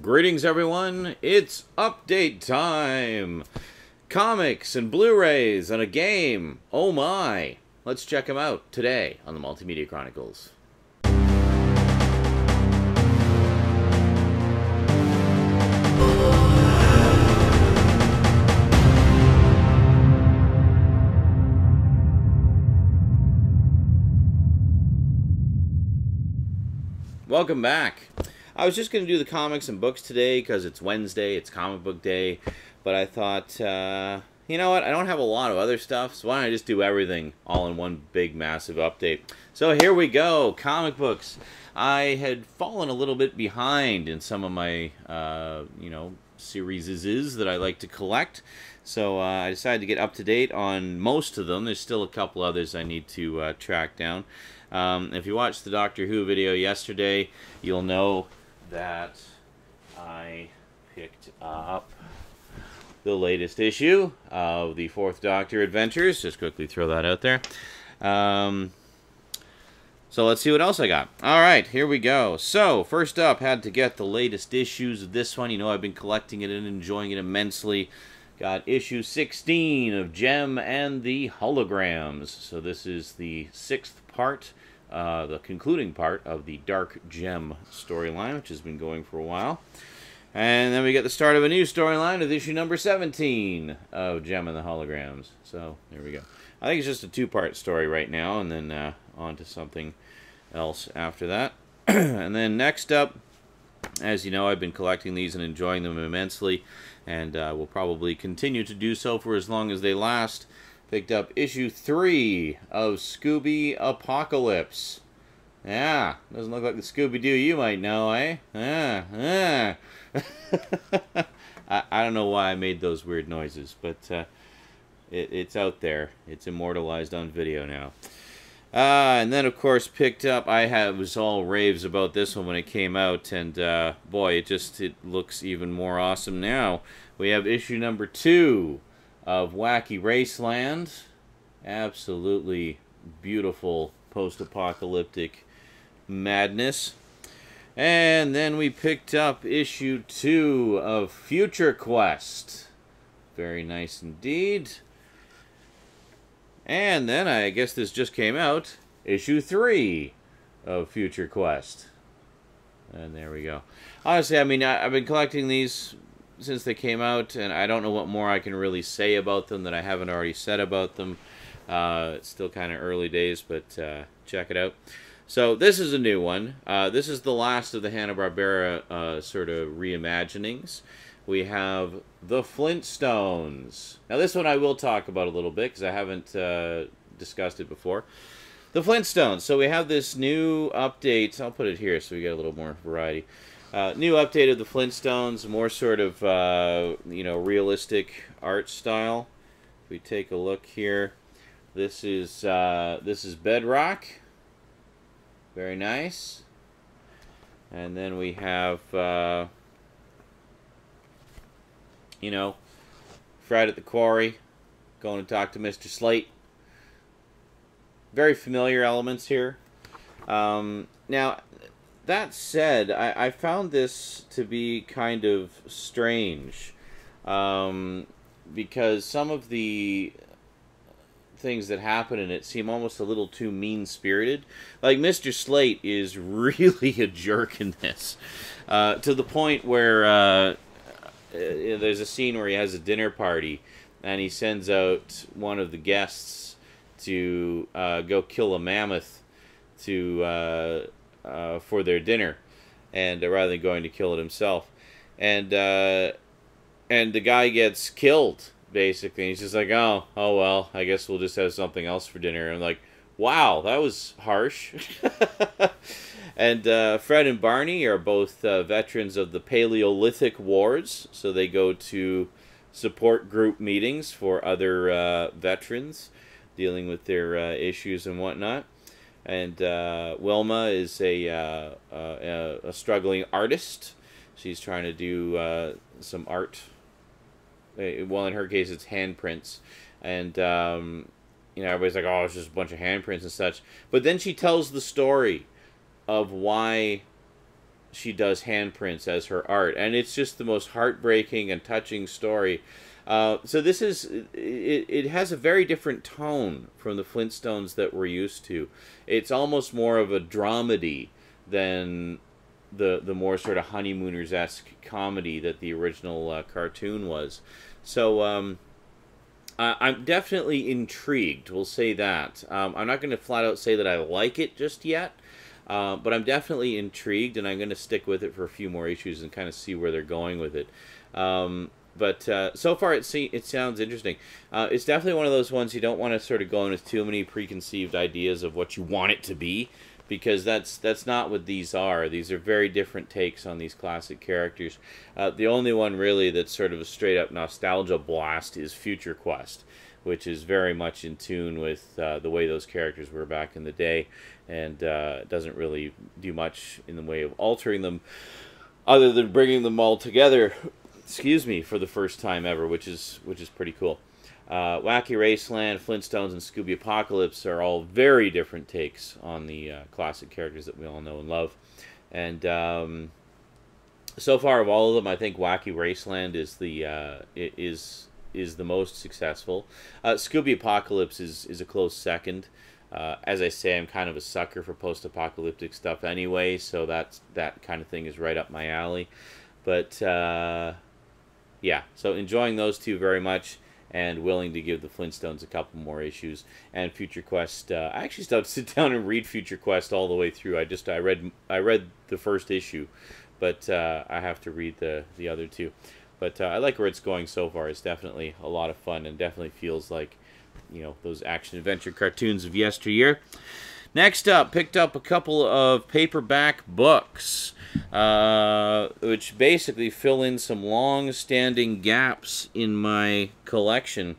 Greetings, everyone. It's update time. Comics and Blu-rays and a game. Oh my. Let's check them out today on the Multimedia Chronicles. Welcome back. I was just going to do the comics and books today because it's Wednesday, it's comic book day, but I thought, uh, you know what, I don't have a lot of other stuff, so why don't I just do everything all in one big massive update. So here we go, comic books. I had fallen a little bit behind in some of my, uh, you know, series that I like to collect. So uh, I decided to get up to date on most of them. There's still a couple others I need to uh, track down. Um, if you watched the Doctor Who video yesterday, you'll know that I picked up the latest issue of the Fourth Doctor Adventures. Just quickly throw that out there. Um, so let's see what else I got. All right, here we go. So first up, had to get the latest issues of this one. You know I've been collecting it and enjoying it immensely. Got issue 16 of Jem and the Holograms. So this is the sixth part, uh, the concluding part of the Dark Jem storyline, which has been going for a while. And then we get the start of a new storyline with issue number 17 of Jem and the Holograms. So there we go. I think it's just a two-part story right now, and then uh, on to something else after that. and then next up, as you know, I've been collecting these and enjoying them immensely, and uh, will probably continue to do so for as long as they last. Picked up issue 3 of Scooby Apocalypse. Yeah, doesn't look like the Scooby-Doo you might know, eh? Ah, ah. I, I don't know why I made those weird noises, but uh, it, it's out there. It's immortalized on video now. Uh, and then, of course, picked up. I had, was all raves about this one when it came out, and uh, boy, it just it looks even more awesome now. We have issue number two of Wacky Raceland. Absolutely beautiful post-apocalyptic madness. And then we picked up issue two of Future Quest. Very nice indeed. And then I guess this just came out, issue three of Future Quest. And there we go. Honestly, I mean, I, have been collecting these since they came out, and I don't know what more I can really say about them that I haven't already said about them. Uh, it's still kind of early days, but uh, check it out. So this is a new one. Uh, this is the last of the Hanna-Barbera uh, sort of reimaginings we have the Flintstones. Now, this one I will talk about a little bit because I haven't uh, discussed it before. The Flintstones. So we have this new update. I'll put it here so we get a little more variety. Uh, new update of the Flintstones, more sort of uh, you know realistic art style. If we take a look here, this is uh, this is Bedrock. Very nice. And then we have uh, you know, Fred at the quarry, going to talk to Mr. Slate. Very familiar elements here. Um, now, that said, I, I, found this to be kind of strange um, because some of the things that happen in it seem almost a little too mean spirited. Like Mr. Slate is really a jerk in this, uh, to the point where uh, uh, there's a scene where he has a dinner party and he sends out one of the guests to uh, go kill a mammoth to uh, for their dinner, and uh, rather than going to kill it himself, and uh, and the guy gets killed basically. And He's just like, oh, oh well, I guess we'll just have something else for dinner. And I'm like, wow, that was harsh. And uh, Fred and Barney are both uh, veterans of the Paleolithic Wars, so they go to support group meetings for other uh, veterans dealing with their uh, issues and whatnot. And uh, Wilma is a, uh, a, a, struggling artist. She's trying to do some art. Well, in her case, it's handprints. And, um, you know, everybody's like, oh, it's just a bunch of handprints and such. But then she tells the story of why she does handprints as her art, and it's just the most heartbreaking and touching story. Uh, so this is it, it has a very different tone from the Flintstones that we're used to. It's almost more of a dramedy than the the more sort of honeymooners esque comedy that the original uh, cartoon was. So um, I, am definitely intrigued. We'll say that. Um, I'm not going to flat out say that I like it just yet. Uh, but I'm definitely intrigued, and I'm going to stick with it for a few more issues and kind of see where they're going with it. Um, but uh, so far, it see, it sounds interesting. Uh, it's definitely one of those ones you don't want to sort of go in with too many preconceived ideas of what you want it to be because that's that's not what these are. These are very different takes on these classic characters. Uh, the only one really that's sort of a straight up nostalgia blast is Future Quest, which is very much in tune with uh, the way those characters were back in the day, and uh, doesn't really do much in the way of altering them, other than bringing them all together. Excuse me, for the first time ever, which is which is pretty cool. Uh, Wacky Raceland, Flintstones, and Scooby Apocalypse are all very different takes on the uh, classic characters that we all know and love. And um, so far, of all of them, I think Wacky Raceland is the uh, is is the most successful. Uh, Scooby Apocalypse is is a close second. Uh, as I say, I'm kind of a sucker for post-apocalyptic stuff anyway, so that's that kind of thing is right up my alley. But uh, yeah, so enjoying those two very much and willing to give the Flintstones a couple more issues. And Future Quest, uh, I actually still sit down and read Future Quest all the way through. I just I read I read the first issue, but uh, I have to read the the other two. But uh, I like where it's going so far. It's definitely a lot of fun and definitely feels like you know those action adventure cartoons of yesteryear. Next up, picked up a couple of paperback books, uh, which basically fill in some long-standing gaps in my collection.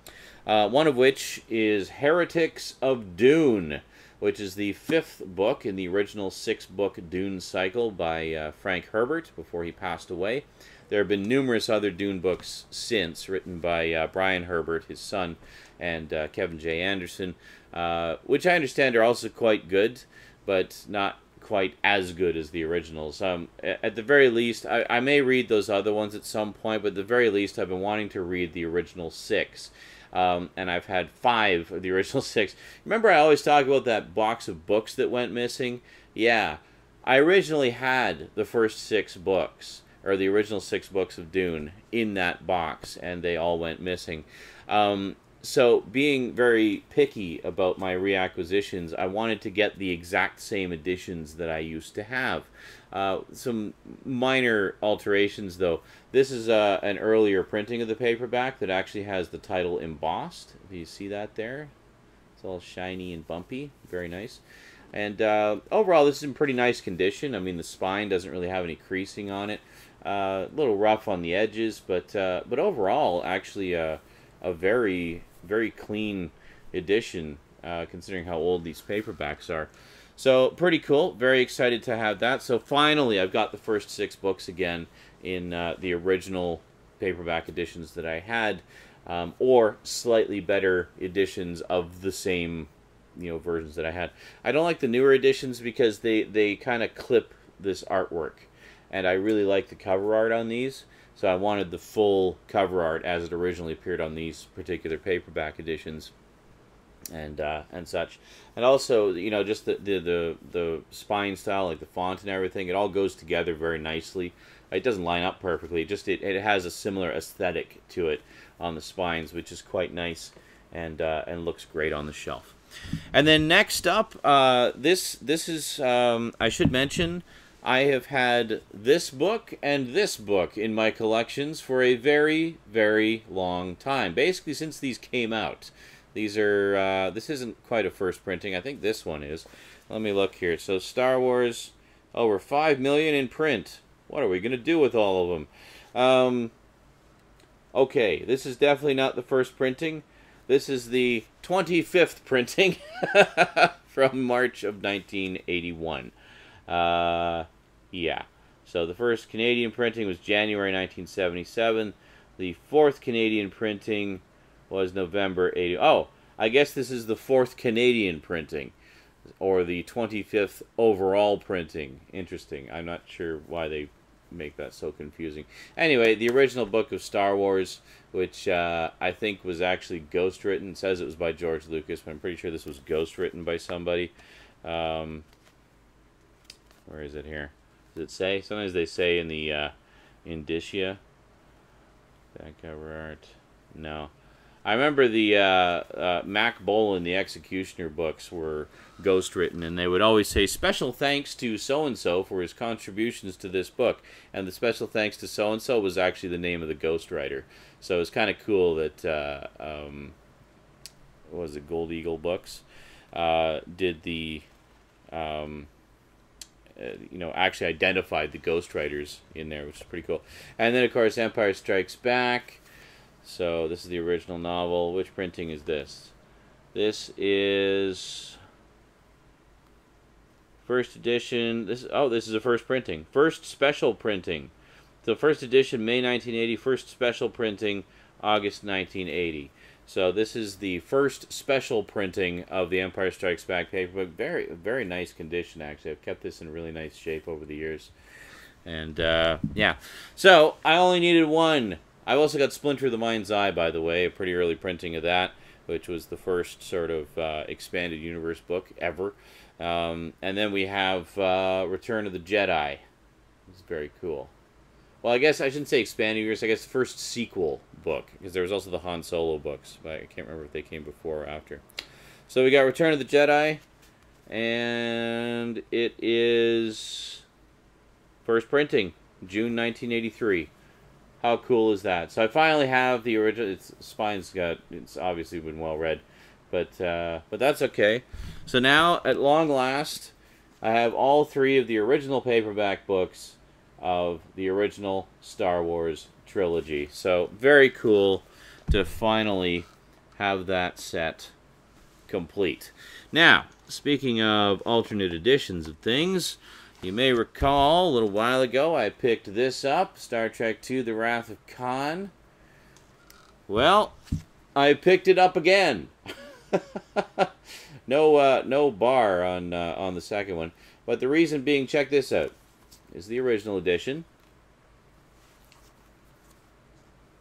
Uh, one of which is Heretics of Dune, which is the fifth book in the original six-book Dune cycle by uh, Frank Herbert before he passed away. There have been numerous other Dune books since, written by uh, Brian Herbert, his son, and uh, Kevin J. Anderson. Uh, which I understand are also quite good, but not quite as good as the originals. Um, at the very least, I, I may read those other ones at some point, but at the very least, I've been wanting to read the original six. Um, and I've had five of the original six. Remember, I always talk about that box of books that went missing? Yeah, I originally had the first six books, or the original six books of Dune, in that box, and they all went missing. Um, so being very picky about my reacquisitions, I wanted to get the exact same editions that I used to have. Uh, some minor alterations, though. This is uh, an earlier printing of the paperback that actually has the title embossed. If you see that there, it's all shiny and bumpy. Very nice. And uh, overall, this is in pretty nice condition. I mean, the spine doesn't really have any creasing on it. Uh, a little rough on the edges, but uh, but overall, actually, uh, a very very clean edition, uh, considering how old these paperbacks are. So pretty cool. Very excited to have that. So finally, I've got the first six books again in uh, the original paperback editions that I had, um, or slightly better editions of the same, you know, versions that I had. I don't like the newer editions because they they kind of clip this artwork, and I really like the cover art on these. So I wanted the full cover art as it originally appeared on these particular paperback editions and uh, and such. And also, you know, just the, the, the, the spine style, like the font and everything, it all goes together very nicely. It doesn't line up perfectly, just it, it has a similar aesthetic to it on the spines, which is quite nice and uh, and looks great on the shelf. And then next up, uh, this this is um, I should mention I have had this book and this book in my collections for a very, very long time. Basically, since these came out. These are, uh, this isn't quite a first printing. I think this one is. Let me look here. So, Star Wars, over 5 million in print. What are we going to do with all of them? Um, okay, this is definitely not the first printing. This is the 25th printing from March of 1981. Uh, yeah. So the first Canadian printing was January 1977. The fourth Canadian printing was November 80. Oh, I guess this is the fourth Canadian printing. or the 25th overall printing. Interesting. I'm not sure why they make that so confusing. Anyway, the original book of Star Wars, which uh, I think was actually ghost written, says it was by George Lucas, but I'm pretty sure this was ghost written by somebody. Um, where is it here? Does it say? Sometimes they say in the uh, indicia. Back cover art. No. I remember the uh, uh, Mack Bolan, the Executioner books were ghost written, and they would always say special thanks to so and so for his contributions to this book, and the special thanks to so and so was actually the name of the ghostwriter. So it was kind of cool that uh, um, was it Gold Eagle Books uh, did the um, uh, you know actually identified the ghostwriters in there, which is pretty cool. And then of course Empire Strikes Back. So this is the original novel. Which printing is this? This is first edition. This oh, this is a first printing. First special printing. So first edition May 1980, first special printing August 1980. So this is the first special printing of the Empire Strikes Back paperback. Very very nice condition actually. I've kept this in really nice shape over the years. And uh, yeah. So I only needed one I've also got Splinter of the Mind's Eye, by the way, a pretty early printing of that, which was the first sort of uh, expanded universe book ever. Um, and then we have uh, Return of the Jedi. It's very cool. Well, I guess I shouldn't say expanded universe. I guess the first sequel book, because there was also the Han Solo books, but I can't remember if they came before or after. So we got Return of the Jedi, and it is first printing, June 1983. How cool is that? So I finally have the original. Its spine's got. It's obviously been well read, but uh, but that's okay. So now, at long last, I have all three of the original paperback books of the original Star Wars trilogy. So very cool to finally have that set complete. Now, speaking of alternate editions of things. You may recall a little while ago I picked this up, Star Trek II The Wrath of Khan. Well, I picked it up again. no uh, no bar on uh, on the second one, but the reason being check this out. Is the original edition.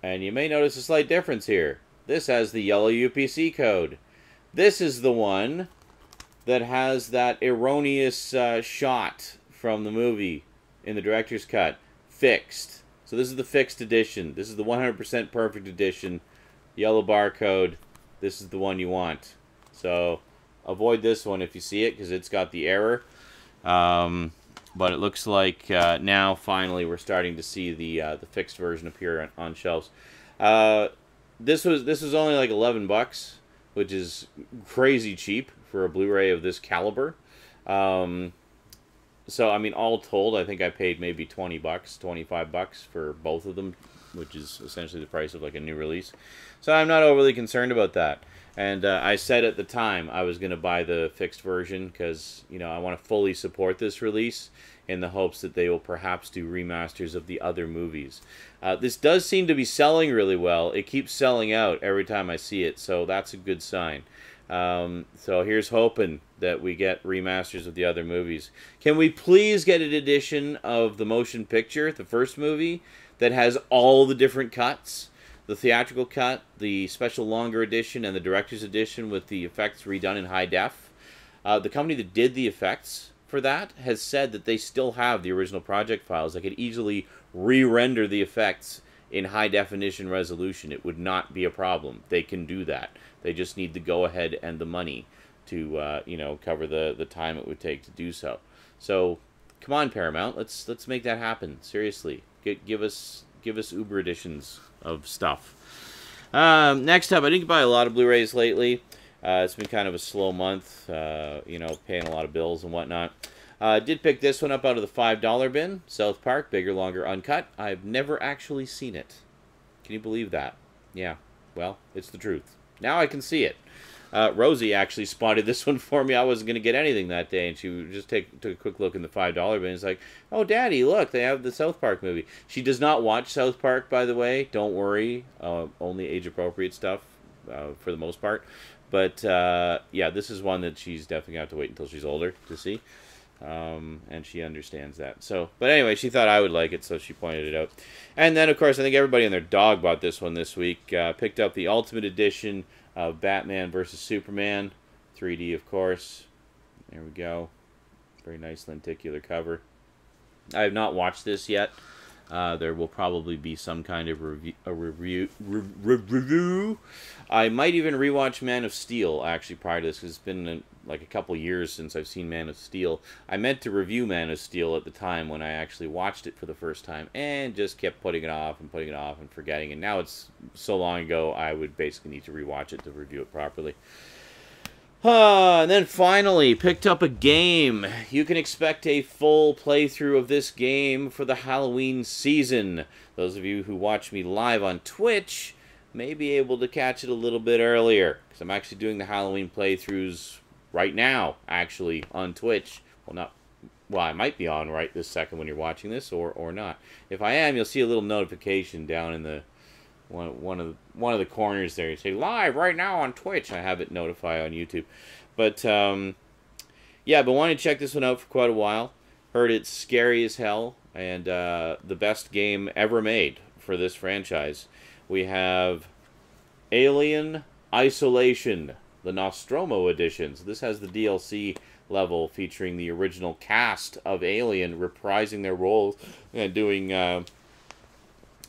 And you may notice a slight difference here. This has the yellow UPC code. This is the one that has that erroneous uh, shot from the movie in the director's cut fixed. So this is the fixed edition. This is the 100% perfect edition. Yellow barcode. This is the one you want. So avoid this one if you see it because it's got the error. Um, but it looks like uh, now finally we're starting to see the uh, the fixed version appear on, on shelves. Uh, this was this was only like 11 bucks, which is crazy cheap for a Blu-ray of this caliber. Um, so I mean, all told, I think I paid maybe twenty bucks, twenty five bucks for both of them, which is essentially the price of like a new release. So I'm not overly concerned about that. And uh, I said at the time I was going to buy the fixed version because you know I want to fully support this release in the hopes that they will perhaps do remasters of the other movies. Uh, this does seem to be selling really well. It keeps selling out every time I see it, so that's a good sign. Um, so here's hoping that we get remasters of the other movies. Can we please get an edition of the motion picture, the first movie, that has all the different cuts? The theatrical cut, the special longer edition, and the director's edition with the effects redone in high def. Uh, the company that did the effects for that has said that they still have the original project files. They could easily re-render the effects in high definition resolution. It would not be a problem. They can do that. They just need the go ahead and the money to uh, you know cover the the time it would take to do so. So come on Paramount, let's let's make that happen. Seriously, G- give us give us Uber editions of stuff. Um, next up, I didn't buy a lot of Blu-rays lately. Uh, it's been kind of a slow month, uh, you know, paying a lot of bills and whatnot. I uh, did pick this one up out of the $5 bin. South Park, bigger, longer, uncut. I've never actually seen it. Can you believe that? Yeah, well, it's the truth. Now I can see it. Uh, Rosie actually spotted this one for me. I wasn't going to get anything that day, and she just take, took a quick look in the $5 bin. It's like, oh, Daddy, look, they have the South Park movie. She does not watch South Park, by the way. Don't worry. Uh, only age-appropriate stuff uh, for the most part. But uh, yeah, this is one that she's definitely going to have to wait until she's older to see. Um, and she understands that. So, but anyway, she thought I would like it, so she pointed it out. And then, of course, I think everybody and their dog bought this one this week. Uh, picked up the Ultimate Edition Batman versus Superman, 3D, of course. There we go. Very nice lenticular cover. I have not watched this yet. Uh, there will probably be some kind of review, review, re review. I might even rewatch Man of Steel actually prior to this because it's been a, like a couple years since I've seen Man of Steel. I meant to review Man of Steel at the time when I actually watched it for the first time and just kept putting it off and putting it off and forgetting. And now it's so long ago, I would basically need to rewatch it to review it properly. Uh, and then finally, picked up a game. You can expect a full playthrough of this game for the Halloween season. Those of you who watch me live on Twitch may be able to catch it a little bit earlier. Because I'm actually doing the Halloween playthroughs right now, actually, on Twitch. Well, not... Well, I might be on right this second when you're watching this, or, or not. If I am, you'll see a little notification down in the one one of the, one of the corners there. You say live right now on Twitch. I have it notify on YouTube, but um, yeah, but wanted to check this one out for quite a while. Heard it's scary as hell and uh, the best game ever made for this franchise. We have Alien Isolation, the Nostromo edition. So this has the DLC level featuring the original cast of Alien reprising their roles and doing. Uh,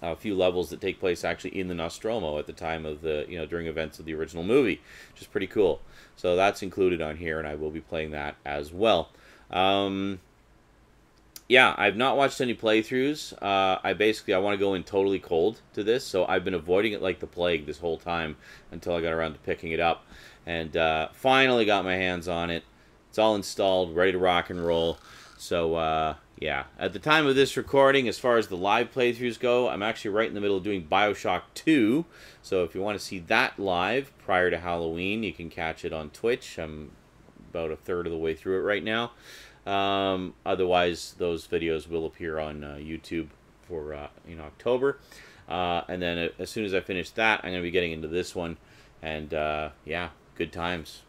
a few levels that take place actually in the Nostromo at the time of the, you know, during events of the original movie, which is pretty cool. So that's included on here, and I will be playing that as well. Um, yeah, I've not watched any playthroughs. Uh, I basically I want to go in totally cold to this, so I've been avoiding it like the plague this whole time until I got around to picking it up, and uh, finally got my hands on it. It's all installed, ready to rock and roll. So uh, yeah, at the time of this recording, as far as the live playthroughs go, I'm actually right in the middle of doing Bioshock 2. So if you want to see that live prior to Halloween, you can catch it on Twitch. I'm about a third of the way through it right now. Um, otherwise, those videos will appear on uh, YouTube for uh, in October. Uh, and then uh, as soon as I finish that, I'm going to be getting into this one. And uh, yeah, good times.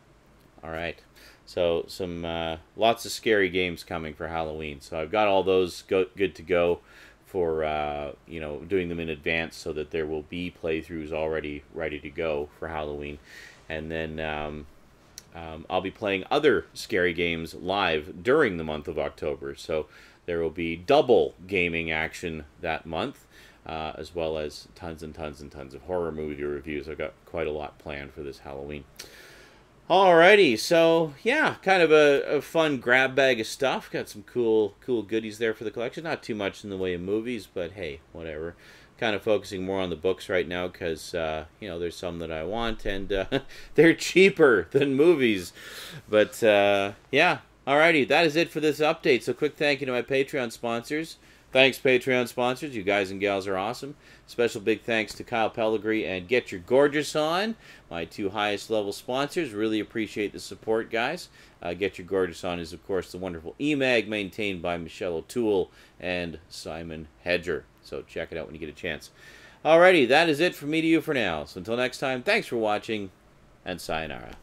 All right. So some uh, lots of scary games coming for Halloween. So I've got all those go- good to go for uh, you know doing them in advance so that there will be playthroughs already ready to go for Halloween, and then um, um, I'll be playing other scary games live during the month of October. So there will be double gaming action that month. Uh, as well as tons and tons and tons of horror movie reviews. I've got quite a lot planned for this Halloween. Alrighty, so yeah, kind of a, a, fun grab bag of stuff. Got some cool cool goodies there for the collection. Not too much in the way of movies, but hey, whatever. Kind of focusing more on the books right now because uh, you know there's some that I want and uh, they're cheaper than movies. But uh, yeah, alrighty, that is it for this update. So quick thank you to my Patreon sponsors. Thanks, Patreon sponsors. You guys and gals are awesome. Special big thanks to Kyle Pellegrini and Get Your Gorgeous On, my two highest level sponsors. Really appreciate the support, guys. Uh, Get Your Gorgeous On is, of course, the wonderful eMag maintained by Michelle O'Toole and Simon Hedger. So check it out when you get a chance. Alrighty, that is it from me to you for now. So until next time, thanks for watching, and sayonara.